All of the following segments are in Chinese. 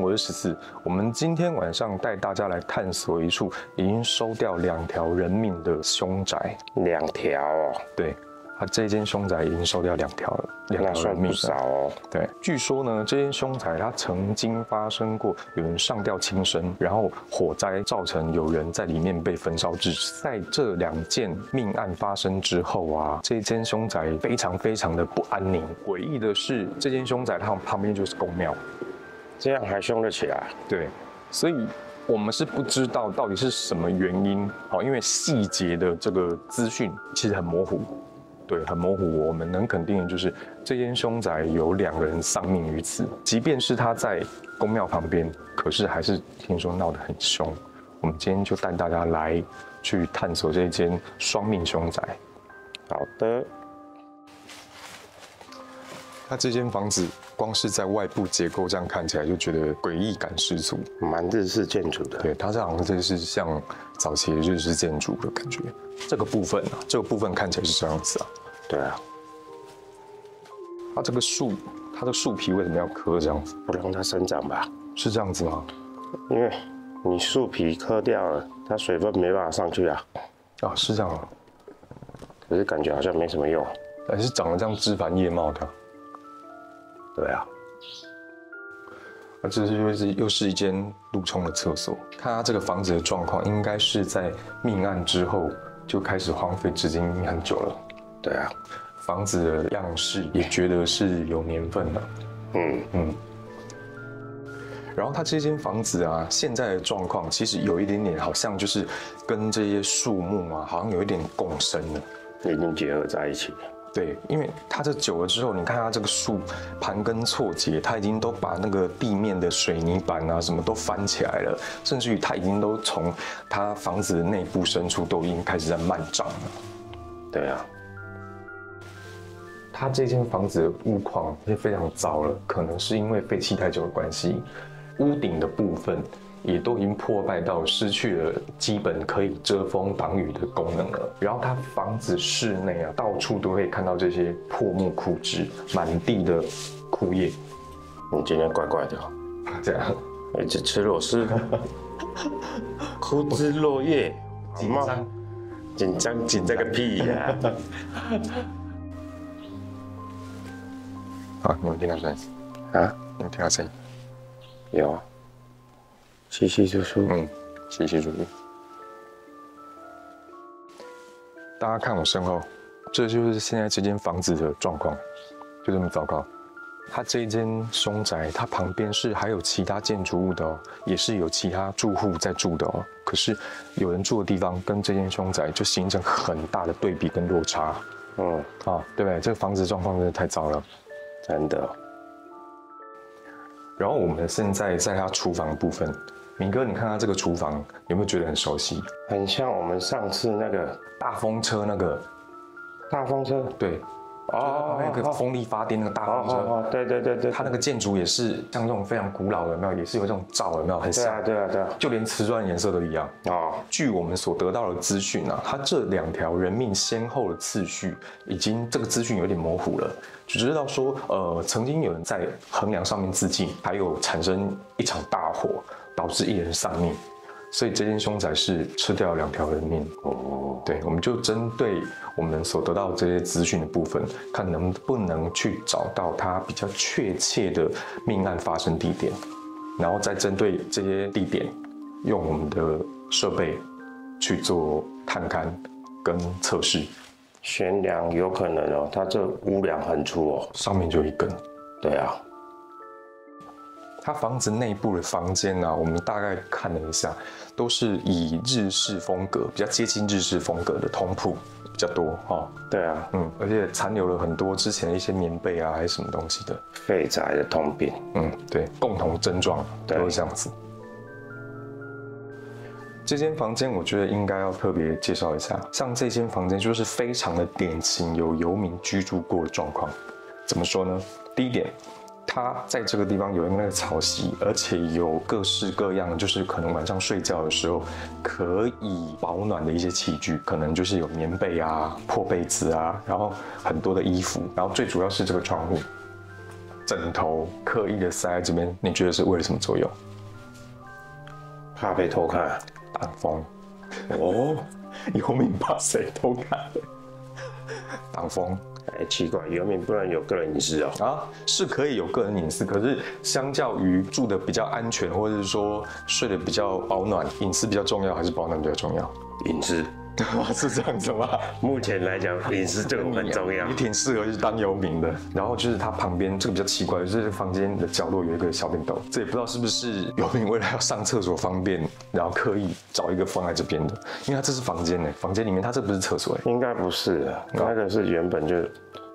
我是十四。我们今天晚上带大家来探索一处已经收掉两条人命的凶宅。两条哦，对，它这间凶宅已经收掉两条了，两条人命少哦。对，据说呢，这间凶宅它曾经发生过有人上吊轻生，然后火灾造成有人在里面被焚烧致死。在这两件命案发生之后啊，这间凶宅非常非常的不安宁。诡异的是，这间凶宅它旁边就是公庙，这样还凶得起来？对，所以我们是不知道到底是什么原因，好，因为细节的这个资讯其实很模糊，对，很模糊。我们能肯定的就是这间凶宅有两个人丧命于此，即便是他在宫庙旁边，可是还是听说闹得很凶。我们今天就带大家来去探索这间双命凶宅。好的，那这间房子光是在外部结构这样看起来就觉得诡异感十足。蛮日式建筑的。对，它这好像这是像早期的日式建筑的感觉。这个部分啊，这个部分看起来是这样子啊。对啊，它这个树，它的树皮为什么要磕这样子？不让它生长吧，是这样子吗？因为你树皮磕掉了，它水分没办法上去啊。啊，是这样啊，可是感觉好像没什么用。还是长得这样枝繁叶茂的。对啊，啊，这是又是又是一间路冲的厕所。看他这个房子的状况，应该是在命案之后就开始荒废，至今很久了。对啊，房子的样式也觉得是有年份的。嗯，嗯。然后他这间房子啊，现在的状况其实有一点点，好像就是跟这些树木啊，好像有一点共生了。已经结合在一起。对，因为它这久了之后，你看它这个树盘根错节，它已经都把那个地面的水泥板啊什么都翻起来了，甚至于它已经都从它房子的内部深处都已经开始在漫长了。对啊，它这间房子的屋况也非常糟了，可能是因为废弃太久的关系，屋顶的部分也都已经破败到失去了基本可以遮风挡雨的功能了。然后它房子室内啊，到处都可以看到这些破木枯枝，满地的枯叶，你今天怪怪的哦，这样一直吃螺丝，枯枝落叶，紧张。紧张紧张个屁呀、好，你们听到声音？啊！你们听到声音？有啊，稀稀疏疏。嗯，细细注意。大家看我身后，这就是现在这间房子的状况，就这么糟糕。它这一间凶宅，它旁边是还有其他建筑物的哦，也是有其他住户在住的哦。可是有人住的地方跟这间凶宅就形成很大的对比跟落差嗯，啊，对不对？这个房子状况真的太糟了。真的。然后我们现在在他厨房的部分，明哥，你看他这个厨房有没有觉得很熟悉？很像我们上次那个大风车那个，大风车。对，哦那个风力发电那个大哦风车，对对对对，它那个建筑也是像这种非常古老的，有没有？也是有这种罩，有没有？很对啊像，对啊对啊。就连瓷砖颜色都一样。哦，据我们所得到的资讯啊，它这两条人命先后的次序已经这个资讯有点模糊了，只知道说，呃，曾经有人在横梁上面自尽，还有产生一场大火，导致一人丧命，所以这件凶宅是吃掉两条人命。哦，对，我们就针对我们所得到这些资讯的部分，看能不能去找到它比较确切的命案发生地点，然后再针对这些地点，用我们的设备去做探勘跟测试。悬梁有可能哦，它这屋梁很粗哦。上面就一根。对啊，它房子内部的房间呢、我们大概看了一下，都是以日式风格，比较接近日式风格的通铺比较多哦。对啊，嗯，而且残留了很多之前的一些棉被啊，还是什么东西的。废宅的通病。嗯，对，共同症状都是这样子。这间房间我觉得应该要特别介绍一下，像这间房间就是非常的典型有游民居住过的状况。怎么说呢？第一点，它在这个地方有那个草席，而且有各式各样的，就是可能晚上睡觉的时候可以保暖的一些器具，可能就是有棉被啊、破被子啊，然后很多的衣服，然后最主要是这个窗户。枕头刻意的塞在这边，你觉得是为了什么作用？怕被偷看。挡风。哦，游民怕谁偷看？挡风哎，奇怪，游民不能有个人隐私哦。啊，是可以有个人隐私，可是相较于住的比较安全，或者是说睡得比较保暖，隐私比较重要，还是保暖比较重要？隐私，是这样子吗？目前来讲，饮食这个很重要你。挺适合去当游民的。然后就是它旁边这个比较奇怪，就是房间的角落有一个小便斗，这也不知道是不是游民为了要上厕所方便，然后刻意找一个放在这边的，因为它这是房间呢，房间里面它这不是厕所哎，应该不是的，那个是原本就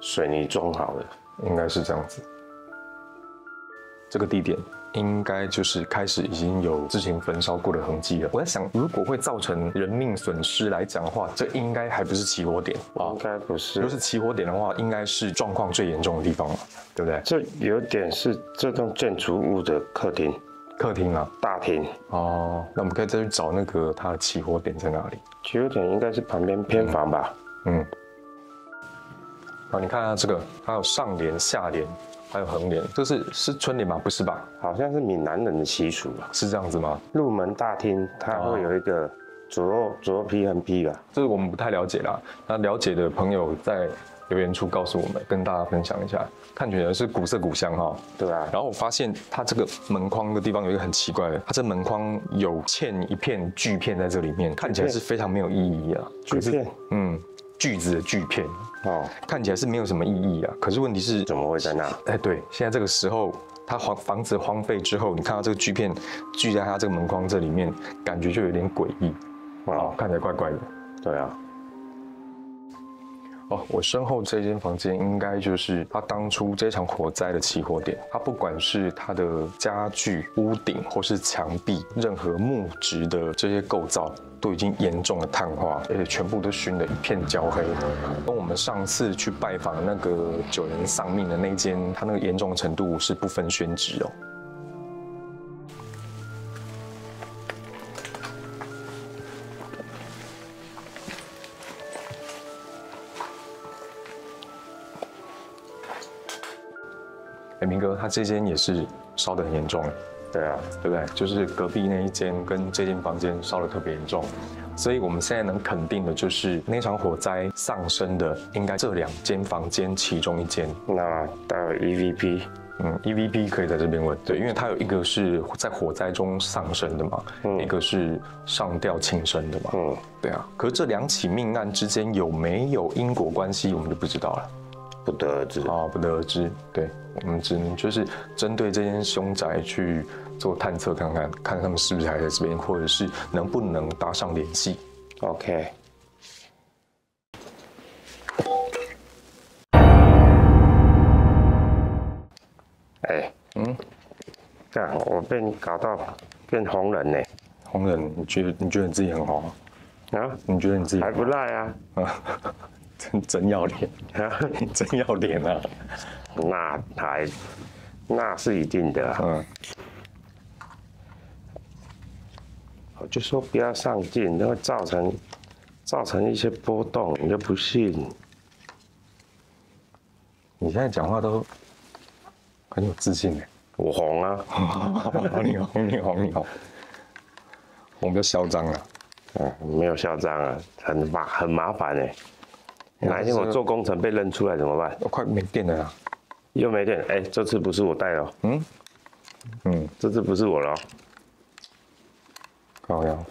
水泥装好的。应该是这样子。这个地点应该就是开始已经有之前焚烧过的痕迹了。我在想，如果会造成人命损失来讲的话，这应该还不是起火点啊应。该不是如果，是起火点的话，应该是状况最严重的地方了，对不对？这有点是这栋建筑物的客厅、客厅啊，大厅，哦，那我们可以再去找那个它的起火点在哪里。起火点应该是旁边偏房吧？嗯，好，你看下这个，它有上联、下联，还有横联，这是是春联吗？不是吧？好像是闽南人的习俗吧。是这样子吗？入门大厅它会有一个左右左右劈横劈吧？这个我们不太了解啦。那了解的朋友在留言处告诉我们，跟大家分享一下。看起来是古色古香哈、对啊，然后我发现它这个门框的地方有一个很奇怪的，它这门框有嵌一片锯片在这里面，看起来是非常没有意义啊。锯片，嗯，锯子的锯片，哦，看起来是没有什么意义啊。可是问题是，怎么会在那？哎，对，现在这个时候，它房房子荒废之后，你看到这个锯片锯在它这个门框这里面，感觉就有点诡异，哦哦，，看起来怪怪的。对啊，哦，我身后这间房间应该就是它当初这场火灾的起火点。它不管是它的家具、屋顶或是墙壁，任何木质的这些构造都已经严重的碳化，而且全部都熏得一片焦黑，跟我们上次去拜访那个九人丧命的那间，它那个严重程度是不分轩轾哦。明哥，他这间也是烧得很严重，对啊，对不对？就是隔壁那一间跟这间房间烧得特别严重，所以我们现在能肯定的就是那场火灾丧生的应该这两间房间其中一间。那待会 EVP 嗯，EVP 可以在这边问，对，因为它有一个是在火灾中丧生的嘛，嗯一个是上吊轻生的嘛，嗯，对啊。可是这两起命案之间有没有因果关系，我们就不知道了。不得而知。啊，不得而知。对，我们只能就是针对这间凶宅去做探测，看看看他们是不是还在这边，或者是能不能搭上联系。OK，哎，嗯，干，我被你搞到变红人呢，红人，你觉得你觉得你自己很红？啊，你觉得你自己还不赖啊，啊？真真要脸，啊，你 真要脸啊！那还那是一定的啊，嗯，我就说不要上进，那会造成造成一些波动，你就不信。你现在讲话都很有自信哎。我红啊，你红，你红，你红，我们比较嚣张了。嗯，没有嚣张啊，很麻很麻烦哎。哪一天我做工程被认出来怎么办？我快没电了啊。又没电，哎，这次不是我带了哦，嗯嗯，这次不是我了哦，高腰。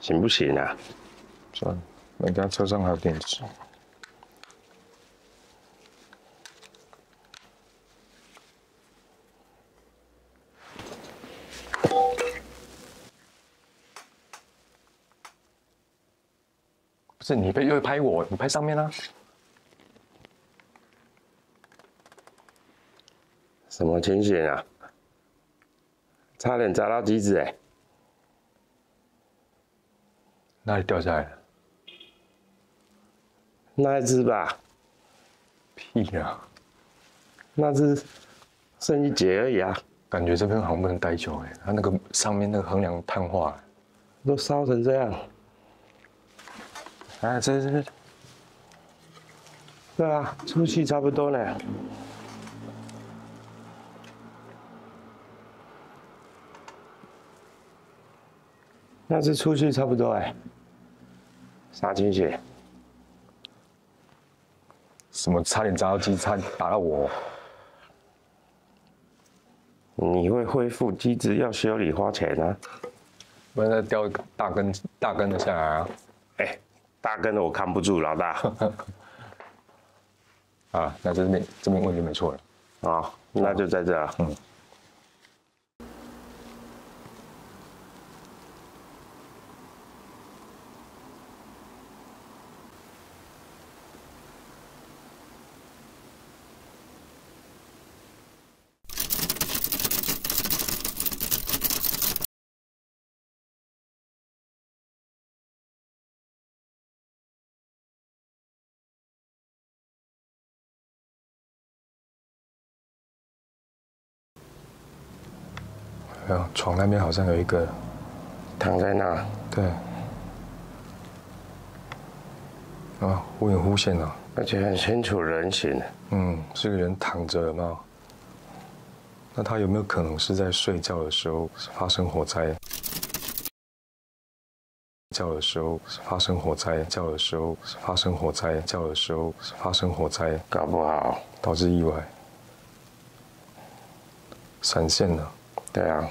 行不行啊？算了，人家车上还有电池。是你被又拍我，你拍上面啊？什么情形啊？差点砸到机子哎！哪里掉下来了？那一只吧，屁呀、那只剩一节而已啊，感觉这边好像不能待久哎，它那个上面那个横梁碳化了。都烧成这样，哎，这这这，对啊，粗细差不多呢。那是粗细差不多哎。杀青血。什么？差点砸到鸡，差点打到我。你会恢复机子要修理花钱啊？不然再掉一个大根大根的下来啊！哎，大根的我扛不住，老大。啊，那这边这边位置没错了。啊，那就在这。嗯。床那边好像有一个躺在那，对，啊，忽隐忽现啊，而且很清楚人形。嗯，是个人躺着嘛？那他有没有可能是在睡觉的时候发生火灾？叫的时候发生火灾，叫的时候发生火灾，叫的时候发生火灾，搞不好导致意外，闪现了。对啊。